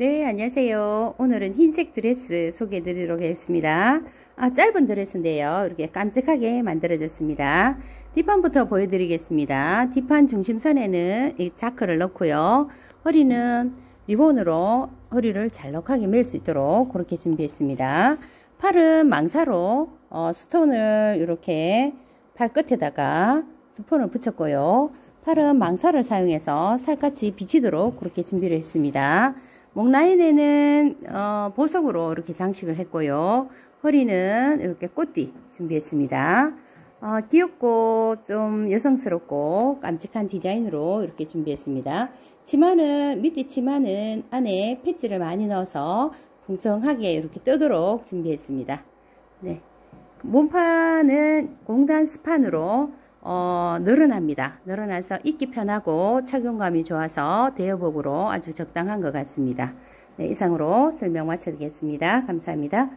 네, 안녕하세요. 오늘은 흰색 드레스 소개해 드리도록 하겠습니다. 아, 짧은 드레스인데요. 이렇게 깜찍하게 만들어졌습니다. 뒷판부터 보여드리겠습니다. 뒷판 중심선에는 이 자크를 넣고요. 허리는 리본으로 허리를 잘록하게 멜 수 있도록 그렇게 준비했습니다. 팔은 망사로 어, 스톤을 이렇게 팔끝에다가 스폰을 붙였고요. 팔은 망사를 사용해서 살같이 비치도록 그렇게 준비를 했습니다. 목 라인에는 어, 보석으로 이렇게 장식을 했고요. 허리는 이렇게 꽃띠 준비했습니다. 어, 귀엽고 좀 여성스럽고 깜찍한 디자인으로 이렇게 준비했습니다. 치마는 밑에 치마는 안에 패치를 많이 넣어서 풍성하게 이렇게 뜨도록 준비했습니다. 네. 몸판은 공단 스판으로 어, 늘어납니다. 늘어나서 입기 편하고 착용감이 좋아서 대여복으로 아주 적당한 것 같습니다. 네, 이상으로 설명 마쳐드리겠습니다. 감사합니다.